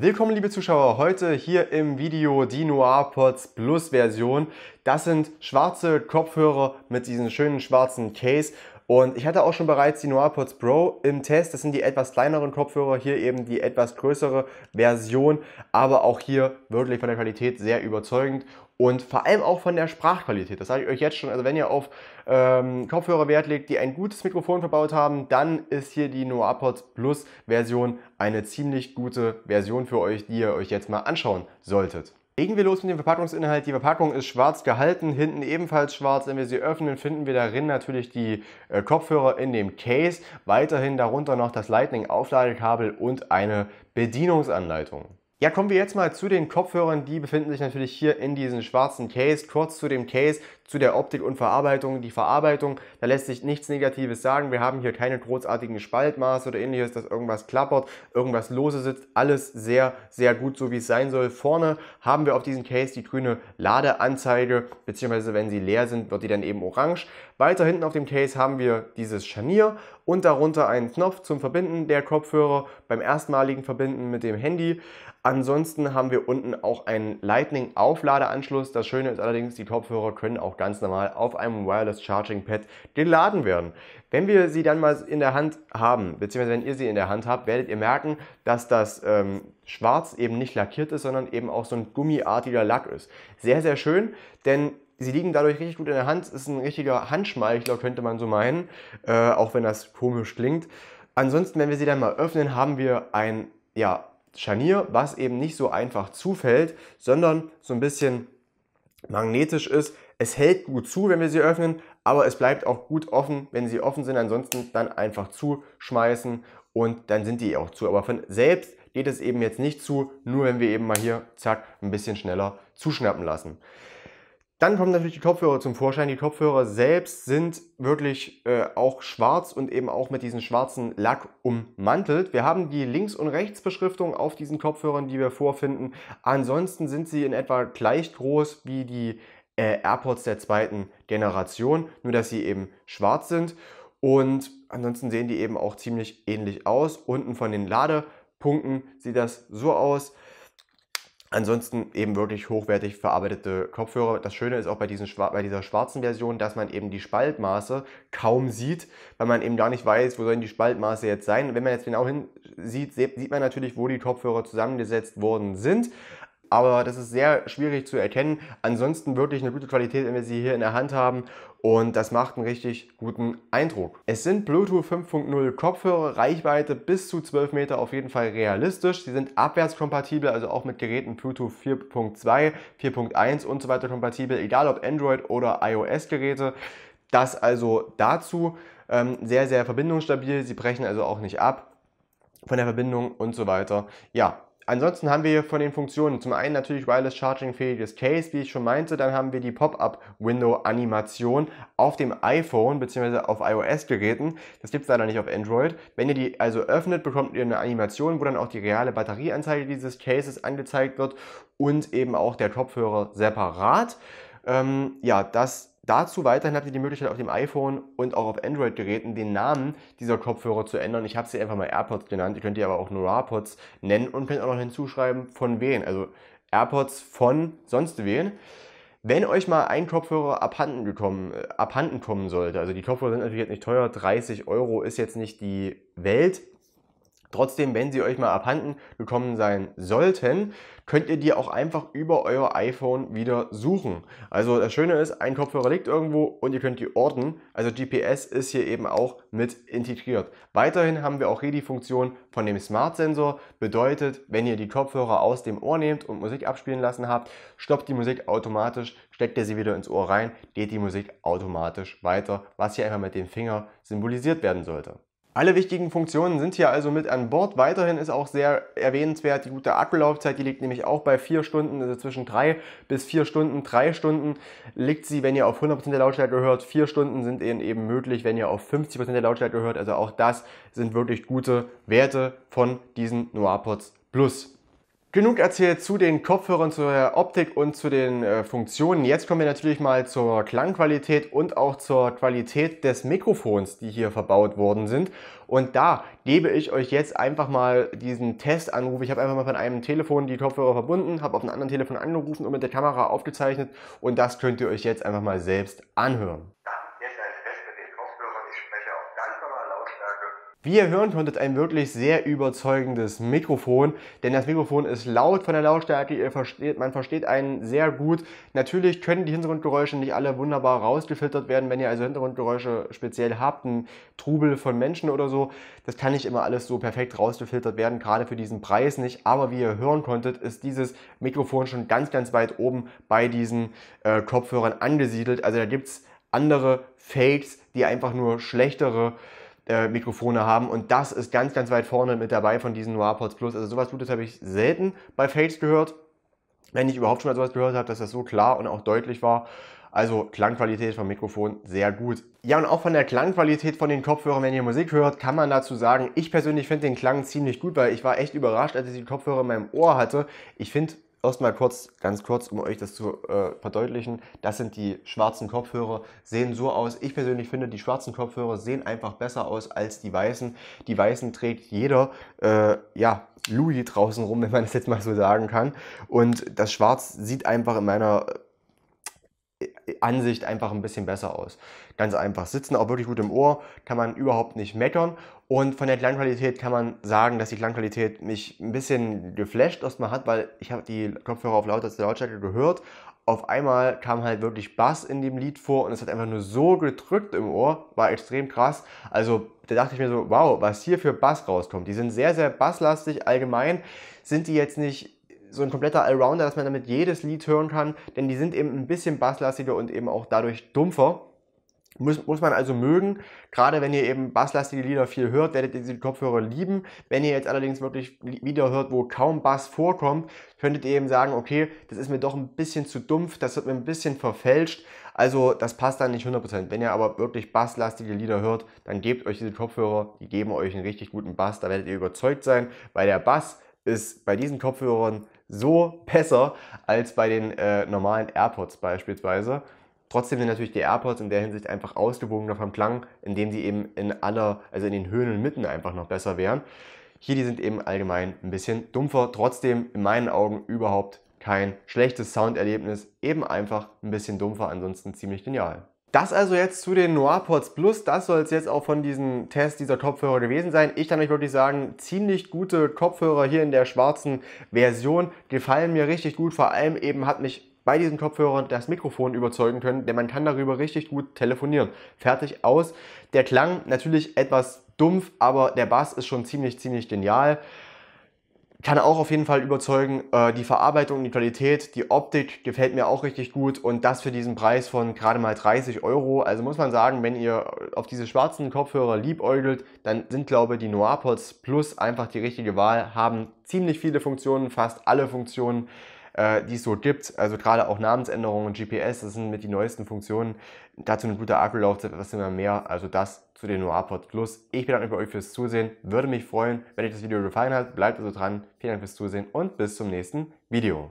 Willkommen liebe Zuschauer, heute hier im Video die NoirPods Plus Version. Das sind schwarze Kopfhörer mit diesem schönen schwarzen Case und ich hatte auch schon bereits die NoirPods Pro im Test. Das sind die etwas kleineren Kopfhörer, hier eben die etwas größere Version, aber auch hier wirklich von der Qualität sehr überzeugend und vor allem auch von der Sprachqualität. Das sage ich euch jetzt schon. Also wenn ihr auf ähm, Kopfhörer Wert legt, die ein gutes Mikrofon verbaut haben, dann ist hier die NoApods Plus Version eine ziemlich gute Version für euch, die ihr euch jetzt mal anschauen solltet. Legen wir los mit dem Verpackungsinhalt. Die Verpackung ist schwarz gehalten, hinten ebenfalls schwarz. Wenn wir sie öffnen, finden wir darin natürlich die äh, Kopfhörer in dem Case. Weiterhin darunter noch das Lightning-Aufladekabel und eine Bedienungsanleitung. Ja, kommen wir jetzt mal zu den Kopfhörern. Die befinden sich natürlich hier in diesem schwarzen Case. Kurz zu dem Case, zu der Optik und Verarbeitung. Die Verarbeitung, da lässt sich nichts Negatives sagen. Wir haben hier keine großartigen Spaltmaße oder ähnliches, dass irgendwas klappert, irgendwas lose sitzt. Alles sehr, sehr gut, so wie es sein soll. Vorne haben wir auf diesem Case die grüne Ladeanzeige, beziehungsweise wenn sie leer sind, wird die dann eben orange. Weiter hinten auf dem Case haben wir dieses Scharnier und darunter einen Knopf zum Verbinden der Kopfhörer beim erstmaligen Verbinden mit dem Handy. Ansonsten haben wir unten auch einen Lightning Aufladeanschluss. Das Schöne ist allerdings, die Kopfhörer können auch ganz normal auf einem Wireless Charging Pad geladen werden. Wenn wir sie dann mal in der Hand haben, beziehungsweise wenn ihr sie in der Hand habt, werdet ihr merken, dass das ähm, Schwarz eben nicht lackiert ist, sondern eben auch so ein gummiartiger Lack ist. Sehr, sehr schön, denn sie liegen dadurch richtig gut in der Hand. Es ist ein richtiger Handschmeichler, könnte man so meinen, äh, auch wenn das komisch klingt. Ansonsten, wenn wir sie dann mal öffnen, haben wir ein ja, Scharnier, was eben nicht so einfach zufällt, sondern so ein bisschen magnetisch ist. Es hält gut zu, wenn wir sie öffnen, aber es bleibt auch gut offen, wenn sie offen sind. Ansonsten dann einfach zuschmeißen und dann sind die auch zu. Aber von selbst geht es eben jetzt nicht zu, nur wenn wir eben mal hier, zack, ein bisschen schneller zuschnappen lassen. Dann kommen natürlich die Kopfhörer zum Vorschein. Die Kopfhörer selbst sind wirklich äh, auch schwarz und eben auch mit diesem schwarzen Lack ummantelt. Wir haben die Links- und Rechtsbeschriftung auf diesen Kopfhörern, die wir vorfinden. Ansonsten sind sie in etwa gleich groß wie die äh, AirPods der zweiten Generation, nur dass sie eben schwarz sind. Und ansonsten sehen die eben auch ziemlich ähnlich aus. Unten von den Ladepunkten sieht das so aus. Ansonsten eben wirklich hochwertig verarbeitete Kopfhörer. Das Schöne ist auch bei, diesen, bei, dieser schwarzen Version, dass man eben die Spaltmaße kaum sieht, weil man eben gar nicht weiß, wo sollen die Spaltmaße jetzt sein. Wenn man jetzt genau hinsieht, sieht man natürlich, wo die Kopfhörer zusammengesetzt worden sind aber das ist sehr schwierig zu erkennen. Ansonsten wirklich eine gute Qualität, wenn wir sie hier in der Hand haben und das macht einen richtig guten Eindruck. Es sind Bluetooth 5.0 Kopfhörer, Reichweite bis zu 12 Meter auf jeden Fall realistisch. Sie sind abwärtskompatibel, also auch mit Geräten Bluetooth 4.2, 4.1 und so weiter kompatibel, egal ob Android oder iOS Geräte. Das also dazu ähm, sehr, sehr verbindungsstabil. Sie brechen also auch nicht ab von der Verbindung und so weiter. Ja, Ansonsten haben wir hier von den Funktionen zum einen natürlich Wireless Charging fähiges Case, wie ich schon meinte. Dann haben wir die Pop-up-Window-Animation auf dem iPhone bzw. auf iOS-Geräten. Das gibt es leider nicht auf Android. Wenn ihr die also öffnet, bekommt ihr eine Animation, wo dann auch die reale Batterieanzeige dieses Cases angezeigt wird und eben auch der Kopfhörer separat. Ähm, ja, das Dazu weiterhin habt ihr die Möglichkeit auf dem iPhone und auch auf Android-Geräten den Namen dieser Kopfhörer zu ändern. Ich habe sie einfach mal AirPods genannt. Ihr könnt die aber auch nur AirPods nennen und könnt auch noch hinzuschreiben von wen. Also AirPods von sonst wen. Wenn euch mal ein Kopfhörer abhanden, gekommen, äh, abhanden kommen sollte, also die Kopfhörer sind natürlich jetzt nicht teuer, 30 Euro ist jetzt nicht die Welt, Trotzdem, wenn sie euch mal abhanden gekommen sein sollten, könnt ihr die auch einfach über euer iPhone wieder suchen. Also das Schöne ist, ein Kopfhörer liegt irgendwo und ihr könnt die orten. Also GPS ist hier eben auch mit integriert. Weiterhin haben wir auch hier die Funktion von dem Smart Sensor. Bedeutet, wenn ihr die Kopfhörer aus dem Ohr nehmt und Musik abspielen lassen habt, stoppt die Musik automatisch, steckt ihr sie wieder ins Ohr rein, geht die Musik automatisch weiter, was hier einfach mit dem Finger symbolisiert werden sollte. Alle wichtigen Funktionen sind hier also mit an Bord. Weiterhin ist auch sehr erwähnenswert die gute Akkulaufzeit. Die liegt nämlich auch bei 4 Stunden, also zwischen 3 bis 4 Stunden. 3 Stunden liegt sie, wenn ihr auf 100% der Lautstärke hört. 4 Stunden sind eben möglich, wenn ihr auf 50% der Lautstärke hört. Also auch das sind wirklich gute Werte von diesen NoirPods Plus. Genug erzählt zu den Kopfhörern, zur Optik und zu den äh, Funktionen. Jetzt kommen wir natürlich mal zur Klangqualität und auch zur Qualität des Mikrofons, die hier verbaut worden sind. Und da gebe ich euch jetzt einfach mal diesen Testanruf. Ich habe einfach mal von einem Telefon die Kopfhörer verbunden, habe auf einem anderen Telefon angerufen und mit der Kamera aufgezeichnet. Und das könnt ihr euch jetzt einfach mal selbst anhören. Wie ihr hören konntet, ein wirklich sehr überzeugendes Mikrofon, denn das Mikrofon ist laut von der Lautstärke, versteht, man versteht einen sehr gut. Natürlich können die Hintergrundgeräusche nicht alle wunderbar rausgefiltert werden, wenn ihr also Hintergrundgeräusche speziell habt, einen Trubel von Menschen oder so, das kann nicht immer alles so perfekt rausgefiltert werden, gerade für diesen Preis nicht, aber wie ihr hören konntet, ist dieses Mikrofon schon ganz, ganz weit oben bei diesen äh, Kopfhörern angesiedelt. Also da gibt es andere Fakes, die einfach nur schlechtere äh, Mikrofone haben und das ist ganz, ganz weit vorne mit dabei von diesen Noirpods Plus. Also sowas Gutes habe ich selten bei Fakes gehört. Wenn ich überhaupt schon mal sowas gehört habe, dass das so klar und auch deutlich war. Also Klangqualität vom Mikrofon sehr gut. Ja, und auch von der Klangqualität von den Kopfhörern, wenn ihr Musik hört, kann man dazu sagen, ich persönlich finde den Klang ziemlich gut, weil ich war echt überrascht, als ich die Kopfhörer in meinem Ohr hatte. Ich finde erstmal kurz, ganz kurz, um euch das zu äh, verdeutlichen, das sind die schwarzen Kopfhörer, sehen so aus. Ich persönlich finde, die schwarzen Kopfhörer sehen einfach besser aus als die weißen. Die weißen trägt jeder, äh, ja, Louis draußen rum, wenn man das jetzt mal so sagen kann. Und das Schwarz sieht einfach in meiner Ansicht einfach ein bisschen besser aus. Ganz einfach. Sitzen auch wirklich gut im Ohr, kann man überhaupt nicht meckern. Und von der Klangqualität kann man sagen, dass die Klangqualität mich ein bisschen geflasht erstmal hat, weil ich habe die Kopfhörer auf lauterste Lautstärke gehört. Auf einmal kam halt wirklich Bass in dem Lied vor und es hat einfach nur so gedrückt im Ohr, war extrem krass. Also da dachte ich mir so, wow, was hier für Bass rauskommt. Die sind sehr, sehr basslastig. Allgemein sind die jetzt nicht so ein kompletter Allrounder, dass man damit jedes Lied hören kann, denn die sind eben ein bisschen basslastiger und eben auch dadurch dumpfer. Muss, muss man also mögen. Gerade wenn ihr eben basslastige Lieder viel hört, werdet ihr diese Kopfhörer lieben. Wenn ihr jetzt allerdings wirklich Lieder hört, wo kaum Bass vorkommt, könntet ihr eben sagen, okay, das ist mir doch ein bisschen zu dumpf, das wird mir ein bisschen verfälscht. Also das passt dann nicht 100%. Wenn ihr aber wirklich basslastige Lieder hört, dann gebt euch diese Kopfhörer, die geben euch einen richtig guten Bass. Da werdet ihr überzeugt sein, weil der Bass ist bei diesen Kopfhörern so besser als bei den äh, normalen AirPods beispielsweise. Trotzdem sind natürlich die AirPods in der Hinsicht einfach ausgewogener vom Klang, indem sie eben in aller, also in den Höhen und Mitten einfach noch besser wären. Hier, die sind eben allgemein ein bisschen dumpfer, trotzdem in meinen Augen überhaupt kein schlechtes Sounderlebnis, eben einfach ein bisschen dumpfer, ansonsten ziemlich genial. Das also jetzt zu den Noirpods Plus. Das soll es jetzt auch von diesem Test dieser Kopfhörer gewesen sein. Ich kann euch wirklich sagen, ziemlich gute Kopfhörer hier in der schwarzen Version. Gefallen mir richtig gut. Vor allem eben hat mich bei diesen Kopfhörern das Mikrofon überzeugen können, denn man kann darüber richtig gut telefonieren. Fertig aus. Der Klang natürlich etwas dumpf, aber der Bass ist schon ziemlich, ziemlich genial kann auch auf jeden Fall überzeugen. Äh, die Verarbeitung, die Qualität, die Optik gefällt mir auch richtig gut und das für diesen Preis von gerade mal 30 Euro. Also muss man sagen, wenn ihr auf diese schwarzen Kopfhörer liebäugelt, dann sind glaube ich die Noirpods Plus einfach die richtige Wahl, haben ziemlich viele Funktionen, fast alle Funktionen äh, die es so gibt. Also gerade auch Namensänderungen und GPS, das sind mit die neuesten Funktionen. Dazu eine gute Akkulaufzeit, was immer mehr. Also das zu den NoirPod Plus. Ich bedanke mich bei euch fürs Zusehen. Würde mich freuen, wenn euch das Video gefallen hat. Bleibt also dran. Vielen Dank fürs Zusehen und bis zum nächsten Video.